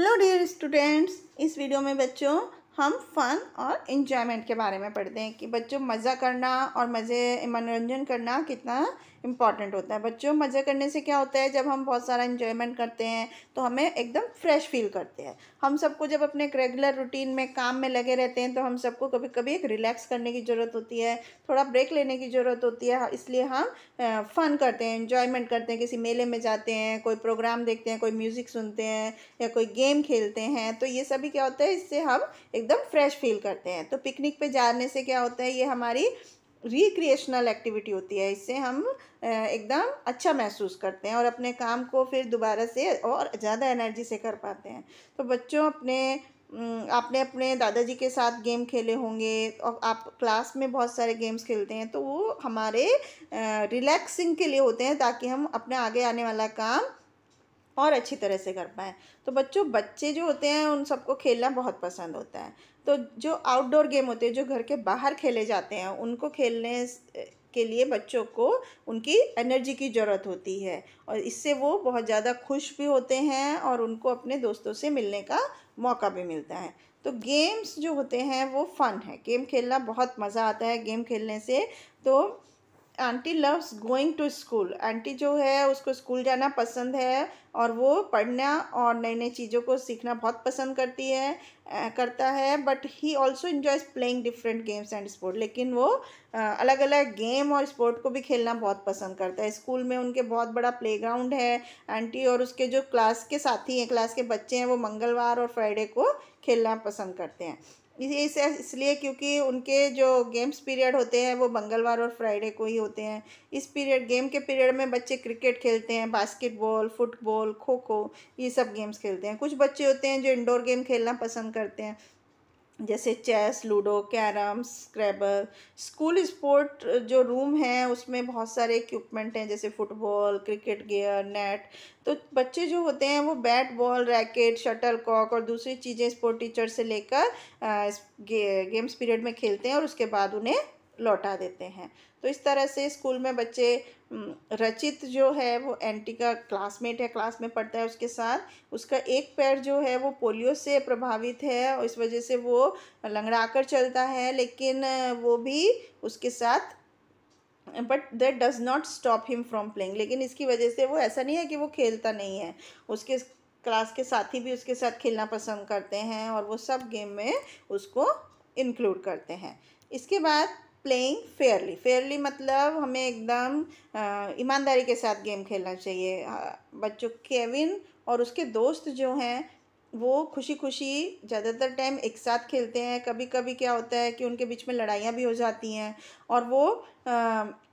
Hello dear students इस video में बच्चों, हम फ़न और इन्जॉयमेंट के बारे में पढ़ते हैं कि बच्चों मज़ा करना और मज़े मनोरंजन करना कितना इंपॉर्टेंट होता है। बच्चों, मज़े करने से क्या होता है, जब हम बहुत सारा इन्जॉयमेंट करते हैं तो हमें एकदम फ्रेश फील करते हैं। हम सबको जब अपने एक रेगुलर रूटीन में काम में लगे रहते हैं तो हम सबको कभी कभी एक रिलैक्स करने की ज़रूरत होती है, थोड़ा ब्रेक लेने की ज़रूरत होती है, इसलिए हम फ़न करते हैं इन्जॉयमेंट करते हैं, किसी मेले में जाते हैं, कोई प्रोग्राम देखते हैं, कोई म्यूज़िक सुनते हैं, या कोई गेम खेलते हैं तो ये सभी क्या होता है, इससे हम एकदम फ्रेश फील करते हैं। तो पिकनिक पे जाने से क्या होता है, ये हमारी रिक्रिएशनल एक्टिविटी होती है, इससे हम एकदम अच्छा महसूस करते हैं और अपने काम को फिर दोबारा से और ज़्यादा एनर्जी से कर पाते हैं। तो बच्चों अपने आपने अपने दादाजी के साथ गेम खेले होंगे, और आप क्लास में बहुत सारे गेम्स खेलते हैं तो वो हमारे रिलैक्सिंग के लिए होते हैं, ताकि हम अपने आगे आने वाला काम और अच्छी तरह से कर पाएँ। तो बच्चों, बच्चे जो होते हैं, उन सबको खेलना बहुत पसंद होता है। तो जो आउटडोर गेम होते हैं, जो घर के बाहर खेले जाते हैं, उनको खेलने के लिए बच्चों को उनकी एनर्जी की ज़रूरत होती है। और इससे वो बहुत ज़्यादा खुश भी होते हैं और उनको अपने दोस्तों से मिलने का मौका भी मिलता है। तो गेम्स जो होते हैं, वो फ़न है। गेम खेलना बहुत मज़ा आता है। गेम खेलने से तो aunty loves going to school aunty जो है, उसको स्कूल जाना पसंद है और वो पढ़ना और नई नई चीज़ों को सीखना बहुत पसंद करती है करता है but he also enjoys playing different games and sport लेकिन वो अलग अलग गेम और स्पोर्ट को भी खेलना बहुत पसंद करता है। स्कूल में उनके बहुत बड़ा प्लेग्राउंड है आंटी और उसके जो क्लास के साथी हैं क्लास के बच्चे हैं, वो मंगलवार और फ्राइडे को खेलना पसंद करते हैं। इस इसलिए क्योंकि उनके जो गेम्स पीरियड होते हैं, वो मंगलवार और फ्राइडे को ही होते हैं। इस पीरियड गेम के पीरियड में बच्चे क्रिकेट खेलते हैं बास्केटबॉल फुटबॉल खो खो ये सब गेम्स खेलते हैं। कुछ बच्चे होते हैं जो इंडोर गेम खेलना पसंद करते हैं। जैसे chess, ludo, carrom, scrabble, school sport जो रूम है, उसमें बहुत सारे इक्विपमेंट हैं, जैसे फुटबॉल, क्रिकेट गेयर, नेट। तो बच्चे जो होते हैं, वो bat ball, racket shuttlecock और दूसरी चीज़ें स्पोर्ट टीचर से लेकर गेम्स पीरियड में खेलते हैं और उसके बाद उन्हें लौटा देते हैं। तो इस तरह से स्कूल में बच्चे रचित जो है वो एंटी का क्लासमेट है, क्लास में पढ़ता है उसके साथ, उसका एक पैर जो है वो पोलियो से प्रभावित है और इस वजह से वो लंगड़ा कर चलता है, लेकिन वो भी उसके साथ but that does not stop him from playing लेकिन इसकी वजह से वो ऐसा नहीं है कि वो खेलता नहीं है। उसके क्लास के साथी भी उसके साथ खेलना पसंद करते हैं और वो सब गेम में उसको इंक्लूड करते हैं। इसके बाद प्लेइंग फेयरली फेयरली मतलब हमें एकदम ईमानदारी के साथ गेम खेलना चाहिए। बच्चों केविन और उसके दोस्त जो हैं वो खुशी खुशी ज़्यादातर टाइम एक साथ खेलते हैं। कभी कभी क्या होता है कि उनके बीच में लड़ाइयाँ भी हो जाती हैं और वो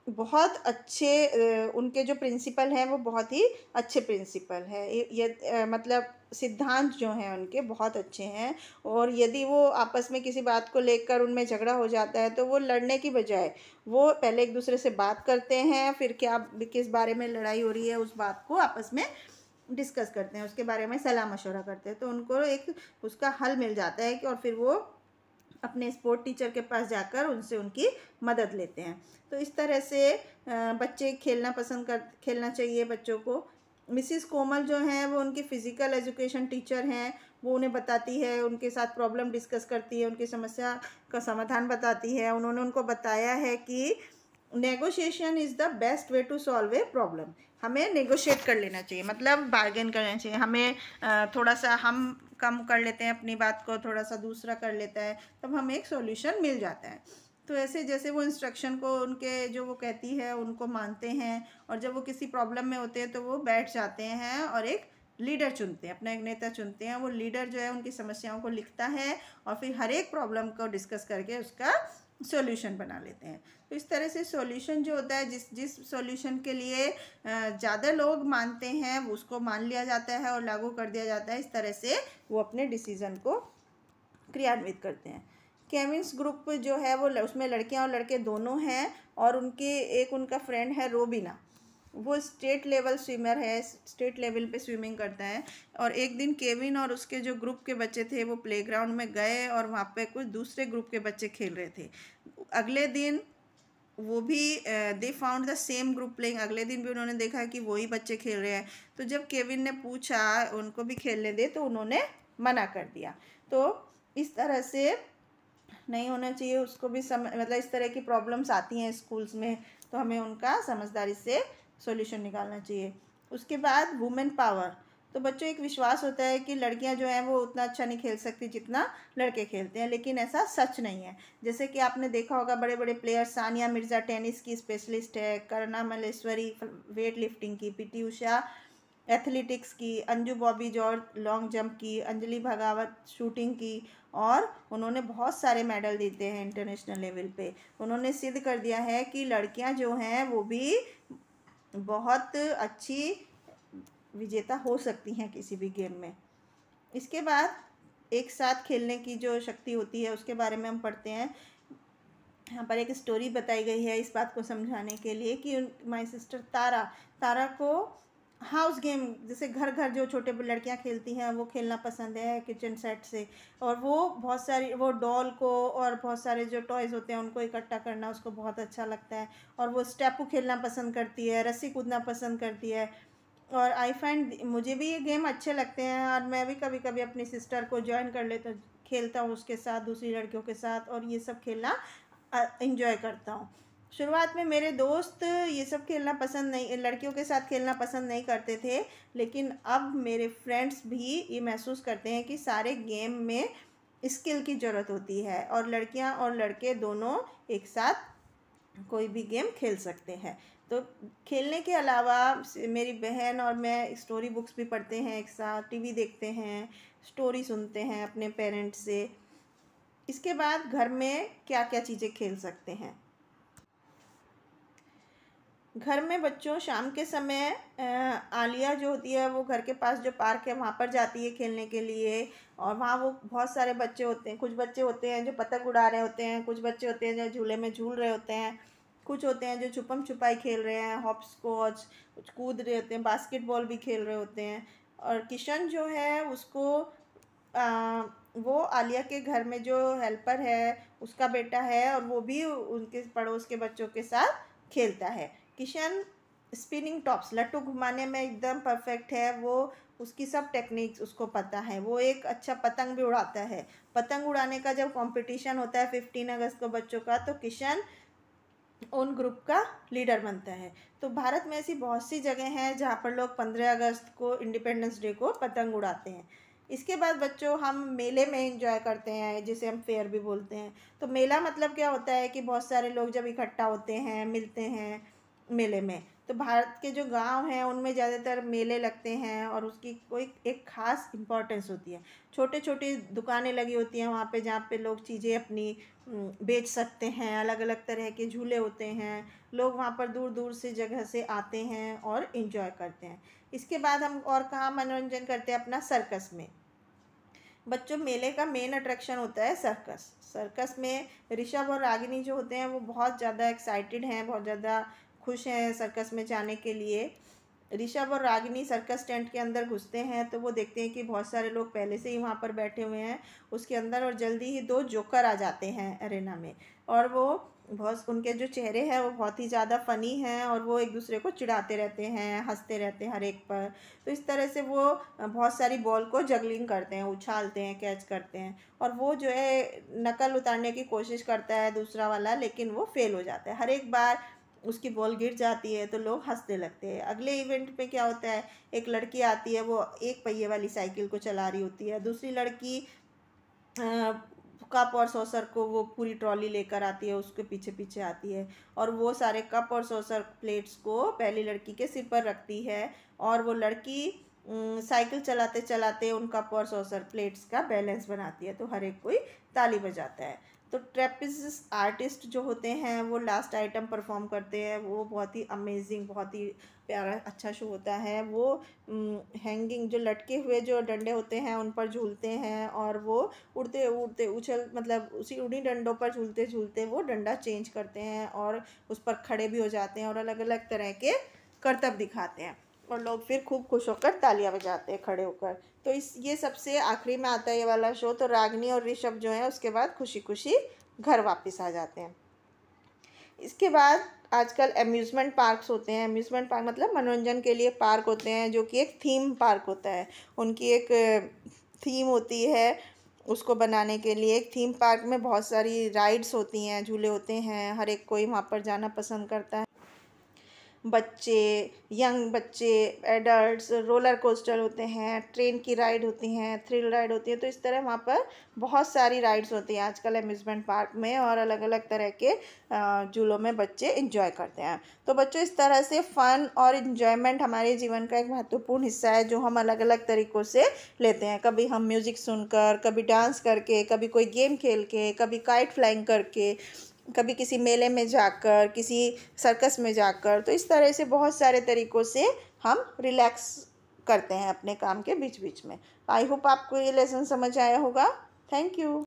बहुत अच्छे उनके जो प्रिंसिपल हैं वो बहुत ही अच्छे प्रिंसिपल है। ये मतलब सिद्धांत जो हैं उनके बहुत अच्छे हैं और यदि वो आपस में किसी बात को लेकर उनमें झगड़ा हो जाता है तो वो लड़ने की बजाय वो पहले एक दूसरे से बात करते हैं, फिर क्या, किस बारे में लड़ाई हो रही है उस बात को आपस में डिस्कस करते हैं, उसके बारे में सलाह मशवरा करते हैं तो उनको एक उसका हल मिल जाता है कि और फिर वो अपने स्पोर्ट टीचर के पास जाकर उनसे उनकी मदद लेते हैं। तो इस तरह से बच्चे खेलना पसंद कर, खेलना चाहिए बच्चों को। मिसिस कोमल जो हैं, वो उनकी फ़िज़िकल एजुकेशन टीचर हैं, वो उन्हें बताती है, उनके साथ प्रॉब्लम डिस्कस करती है, उनकी समस्या का समाधान बताती है, उन्होंने उनको बताया है कि negotiation is the best way to solve a problem हमें नेगोशिएट कर लेना चाहिए मतलब बार्गेन करना चाहिए। हमें थोड़ा सा हम कम कर लेते हैं अपनी बात को, थोड़ा सा दूसरा कर लेता है, तब हमें एक सॉल्यूशन मिल जाता है। तो ऐसे जैसे वो इंस्ट्रक्शन को उनके जो वो कहती है, उनको मानते हैं, और जब वो किसी प्रॉब्लम में होते हैं तो वो बैठ जाते हैं और एक लीडर चुनते हैं, अपना एक नेता चुनते हैं। वो लीडर जो है, उनकी समस्याओं को लिखता है और फिर हर एक प्रॉब्लम को डिस्कस करके उसका सॉल्यूशन बना लेते हैं। तो इस तरह से सॉल्यूशन जो होता है, जिस जिस सॉल्यूशन के लिए ज़्यादा लोग मानते हैं, उसको मान लिया जाता है और लागू कर दिया जाता है, इस तरह से वो अपने डिसीज़न को क्रियान्वित करते हैं। केविंस ग्रुप जो है, वो उसमें लड़कियाँ और लड़के दोनों हैं और उनके, एक उनका फ्रेंड है रोबिना वो स्टेट लेवल स्विमर है, स्टेट लेवल पे स्विमिंग करता है। और एक दिन केविन और उसके जो ग्रुप के बच्चे थे, वो प्लेग्राउंड में गए और वहाँ पे कुछ दूसरे ग्रुप के बच्चे खेल रहे थे। अगले दिन वो भी they found the same group playing अगले दिन भी उन्होंने देखा कि वही बच्चे खेल रहे हैं। तो जब केविन ने पूछा, उनको भी खेलने दे तो उन्होंने मना कर दिया। तो इस तरह से नहीं होना चाहिए, उसको भी सम मतलब इस तरह की प्रॉब्लम्स आती हैं स्कूल्स में तो हमें उनका समझदारी से सॉल्यूशन निकालना चाहिए। उसके बाद वुमेन पावर तो बच्चों, एक विश्वास होता है कि लड़कियाँ जो हैं, वो उतना अच्छा नहीं खेल सकती जितना लड़के खेलते हैं, लेकिन ऐसा सच नहीं है। जैसे कि आपने देखा होगा बड़े बड़े प्लेयर सानिया मिर्ज़ा टेनिस की स्पेशलिस्ट है, करना मलेश्वरी वेट लिफ्टिंग की, पीटी उषा एथलेटिक्स की, अंजू बॉबी जॉर्ज लॉन्ग जंप की, अंजलि भगावत शूटिंग की, और उन्होंने बहुत सारे मेडल जीते हैं इंटरनेशनल लेवल पे। उन्होंने सिद्ध कर दिया है कि लड़कियाँ जो हैं, वो भी बहुत अच्छी विजेता हो सकती हैं किसी भी गेम में। इसके बाद एक साथ खेलने की जो शक्ति होती है, उसके बारे में हम पढ़ते हैं। यहाँ पर एक स्टोरी बताई गई है इस बात को समझाने के लिए कि माय सिस्टर तारा तारा को हाउस गेम, जैसे घर घर जो छोटे लड़कियाँ खेलती हैं, वो खेलना पसंद है किचन सेट से। और वो बहुत सारी, वो डॉल को और बहुत सारे जो टॉयज़ होते हैं, उनको इकट्ठा करना उसको बहुत अच्छा लगता है। और वो स्टेपू खेलना पसंद करती है, रस्सी कूदना पसंद करती है। और आई फाइंड मुझे भी ये गेम अच्छे लगते हैं और मैं भी कभी कभी अपनी सिस्टर को ज्वाइन कर लेता, खेलता हूँ उसके साथ, दूसरी लड़कियों के साथ और ये सब खेलना इंजॉय करता हूँ। शुरुआत में मेरे दोस्त ये सब खेलना पसंद नहीं, लड़कियों के साथ खेलना पसंद नहीं करते थे, लेकिन अब मेरे फ्रेंड्स भी ये महसूस करते हैं कि सारे गेम में स्किल की ज़रूरत होती है और लड़कियाँ और लड़के दोनों एक साथ कोई भी गेम खेल सकते हैं। तो खेलने के अलावा मेरी बहन और मैं स्टोरी बुक्स भी पढ़ते हैं एक साथ टीवी देखते हैं स्टोरी सुनते हैं अपने पेरेंट्स से। इसके बाद घर में क्या क्या चीज़ें खेल सकते हैं? घर में बच्चों शाम के समय आलिया जो होती है वो घर के पास जो पार्क है वहाँ पर जाती है खेलने के लिए और वहाँ वो बहुत सारे बच्चे होते हैं। कुछ बच्चे होते हैं जो पतंग उड़ा रहे होते हैं कुछ बच्चे होते हैं जो झूले में झूल रहे होते हैं कुछ होते हैं जो छुपम छुपाई खेल रहे हैं हॉप स्कॉच कुछ कूद रहे होते हैं बास्केटबॉल भी खेल रहे होते हैं और किशन जो है उसको आ, वो आलिया के घर में जो हेल्पर है उसका बेटा है और वो भी उनके पड़ोस के बच्चों के साथ खेलता है। किशन स्पिनिंग टॉप्स लट्टू घुमाने में एकदम परफेक्ट है, वो उसकी सब टेक्निक्स उसको पता है। वो एक अच्छा पतंग भी उड़ाता है। पतंग उड़ाने का जब कंपटीशन होता है फिफ्टीन अगस्त को बच्चों का तो किशन उन ग्रुप का लीडर बनता है। तो भारत में ऐसी बहुत सी जगह हैं जहाँ पर लोग पंद्रह अगस्त को इंडिपेंडेंस डे को पतंग उड़ाते हैं। इसके बाद बच्चों, हम मेले में इंजॉय करते हैं, जिसे हम फेयर भी बोलते हैं। तो मेला मतलब क्या होता है कि बहुत सारे लोग जब इकट्ठा होते हैं, मिलते हैं मेले में। तो भारत के जो गाँव हैं, उनमें ज़्यादातर मेले लगते हैं और उसकी कोई एक ख़ास इम्पोर्टेंस होती है। छोटे छोटे दुकानें लगी होती हैं वहाँ पे जहाँ पे लोग चीज़ें अपनी बेच सकते हैं अलग अलग तरह के झूले होते हैं। लोग वहाँ पर दूर दूर से जगह से आते हैं और इन्जॉय करते हैं। इसके बाद हम और कहाँ मनोरंजन करते हैं? अपना सर्कस में। बच्चों, मेले का मेन अट्रैक्शन होता है सर्कस सर्कस में ऋषभ और रागिनी जो होते हैं, वो बहुत ज़्यादा एक्साइटेड हैं, बहुत ज़्यादा खुश हैं सर्कस में जाने के लिए। ऋषभ और रागिनी सर्कस टेंट के अंदर घुसते हैं तो वो देखते हैं कि बहुत सारे लोग पहले से ही वहाँ पर बैठे हुए हैं, उसके अंदर और जल्दी ही दो जोकर आ जाते हैं अरेना में। और वो बहुत, उनके जो चेहरे हैं वो बहुत ही ज़्यादा फ़नी हैं और वो एक दूसरे को चिढ़ाते रहते हैं, हँसते रहते हैं हर एक पर। तो इस तरह से वो बहुत सारी बॉल को जगलिंग करते हैं, उछालते हैं कैच करते हैं। और वो जो है, नकल उतारने की कोशिश करता है दूसरा वाला, लेकिन वो फेल हो जाता है। हर एक बार उसकी बॉल गिर जाती है तो लोग हंसने लगते हैं। अगले इवेंट में क्या होता है, एक लड़की आती है, वो एक पहिए वाली साइकिल को चला रही होती है। दूसरी लड़की कप और सॉसर को वो पूरी ट्रॉली लेकर आती है, उसके पीछे पीछे आती है और वो सारे कप और सॉसर प्लेट्स को पहली लड़की के सिर पर रखती है और वो लड़की साइकिल चलाते चलाते उन कप और सॉसर प्लेट्स का बैलेंस बनाती है तो हर एक कोई ताली बजाता है। तो ट्रेपिस आर्टिस्ट जो होते हैं, वो लास्ट आइटम परफॉर्म करते हैं, वो बहुत ही अमेजिंग बहुत ही प्यारा अच्छा शो होता है। वो हैंगिंग जो लटके हुए, जो डंडे होते हैं, उन पर झूलते हैं और वो उड़ते उड़ते, उछल मतलब उसी उड़ी डंडों पर झूलते झूलते वो डंडा चेंज करते हैं और उस पर खड़े भी हो जाते हैं और अलग अलग तरह के करतब दिखाते हैं। और लोग फिर खूब खुश होकर तालियाँ बजाते हैं खड़े होकर। तो इस, ये सबसे आखिरी में आता है ये वाला शो तो रागनी और ऋषभ जो है, उसके बाद खुशी खुशी घर वापस आ जाते हैं। इसके बाद आजकल अम्यूज़मेंट पार्क्स होते हैं। अम्यूज़मेंट पार्क मतलब मनोरंजन के लिए पार्क होते हैं, जो कि एक थीम पार्क होता है। उनकी एक थीम होती है उसको बनाने के लिए। एक थीम पार्क में बहुत सारी राइड्स होती हैं, झूले होते हैं, हर एक कोई वहाँ पर जाना पसंद करता है। बच्चे, यंग बच्चे एडल्ट्स रोलर कोस्टर होते हैं ट्रेन की राइड होती हैं थ्रिल राइड होती है तो इस तरह वहाँ पर बहुत सारी राइड्स होती हैं आजकल अम्यूज़मेंट पार्क में और अलग अलग तरह के झूलों में बच्चे इंजॉय करते हैं। तो बच्चों, इस तरह से फ़न और इन्जॉयमेंट हमारे जीवन का एक महत्वपूर्ण हिस्सा है, जो हम अलग अलग तरीक़ों से लेते हैं। कभी हम म्यूज़िक सुनकर, कभी डांस करके, कभी कोई गेम खेल के, कभी काइट फ्लाइंग करके कभी किसी मेले में जाकर, किसी सर्कस में जाकर तो इस तरह से बहुत सारे तरीक़ों से हम रिलैक्स करते हैं अपने काम के बीच बीच में। आई होप आपको ये लेसन समझ आया होगा। Thank you